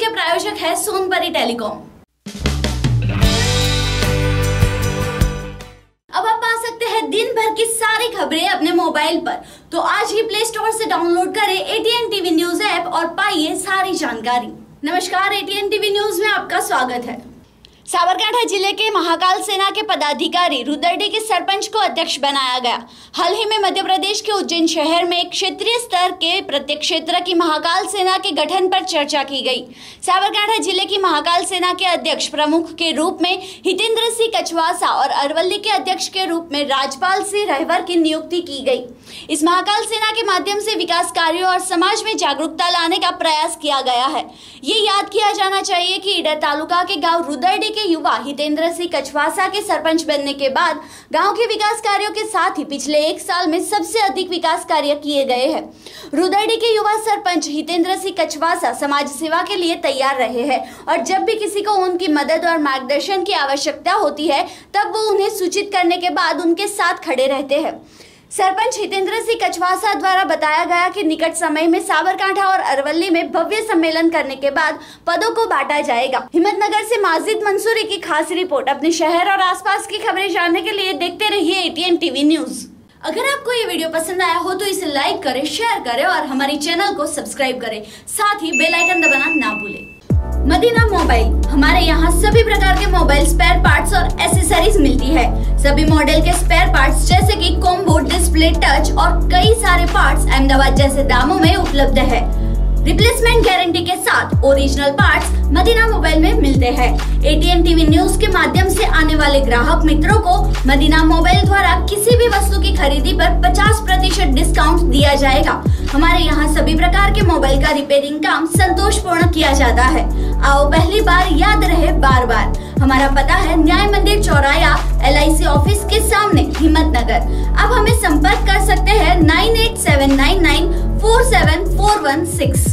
के प्रायोजक है सोनपरी टेलीकॉम। अब आप पा सकते हैं दिन भर की सारी खबरें अपने मोबाइल पर। तो आज ही प्ले स्टोर से डाउनलोड करें एटीएन टीवी न्यूज़ ऐप और पाइए सारी जानकारी। नमस्कार एटीएन टीवी न्यूज़ में आपका स्वागत है। साबरकांठा ज़िले के महाकाल सेना के पदाधिकारी रुदरडी के सरपंच को अध्यक्ष बनाया गया। हाल ही में मध्य प्रदेश के उज्जैन शहर में क्षेत्रीय स्तर के प्रत्येक क्षेत्र की महाकाल सेना के गठन पर चर्चा की गई। साबरकांठा ज़िले की महाकाल सेना के अध्यक्ष प्रमुख के रूप में हितेंद्र सिंह कछवासा और अरवली के अध्यक्ष के रूप में राजपाल सिंह रहवर की नियुक्ति की गई। इस महाकाल सेना के माध्यम से विकास कार्यो और समाज में जागरूकता लाने का प्रयास किया गया है। ये याद किया जाना चाहिए की इडर तालुका के गाँव रुदरडी के युवा हितेंद्र सिंह कछवासा के सरपंच बनने के बाद गाँव के विकास कार्यों के साथ ही पिछले एक साल में सबसे अधिक विकास कार्य किए गए हैं। रुदरडी के युवा सरपंच हितेंद्र सिंह कछवासा समाज सेवा के लिए तैयार रहे हैं और जब भी किसी को उनकी मदद और मार्गदर्शन की आवश्यकता होती है, तब वो उन्हें सूचित करने के बाद उनके साथ खड़े रहते हैं। सरपंच हितेंद्र सिंह कछवासा द्वारा बताया गया कि निकट समय में साबरकांठा और अरवल्ली में भव्य सम्मेलन करने के बाद पदों को बांटा जाएगा। हिम्मतनगर से माजिद मंसूरी की खास रिपोर्ट। अपने शहर और आसपास की खबरें जानने के लिए देखते रहिए एटीएन टीवी न्यूज़ अगर आपको ये वीडियो पसंद आया हो तो इसे लाइक करें शेयर करें और हमारे चैनल को सब्सक्राइब करें। साथ ही बेलाइकन दबाना ना भूलें। मदीना मोबाइल। हमारे यहाँ सभी प्रकार के मोबाइल स्पेयर पार्ट्स और एसेसरीज मिलती है। सभी मॉडल के स्पेयर पार्ट्स जैसे कि कॉम्बो डिस्प्ले टच और कई सारे पार्ट्स अहमदाबाद जैसे दामों में उपलब्ध है। रिप्लेसमेंट गारंटी के साथ ओरिजिनल पार्ट्स मदीना मोबाइल में मिलते हैं। एटीएम टीवी न्यूज़ के माध्यम आने वाले ग्राहक मित्रों को मदीना मोबाइल द्वारा किसी भी वस्तु की खरीदी पर 50 प्रतिशत डिस्काउंट दिया जाएगा। हमारे यहाँ सभी प्रकार के मोबाइल का रिपेयरिंग काम संतोष पूर्ण किया जाता है। आओ, पहली बार याद रहे बार बार हमारा पता है न्याय मंदिर चौराया LIC ऑफ़िस के सामने हिम्मत नगर अब हमें संपर्क कर सकते हैं nine eight seven nine nine four seven four one six.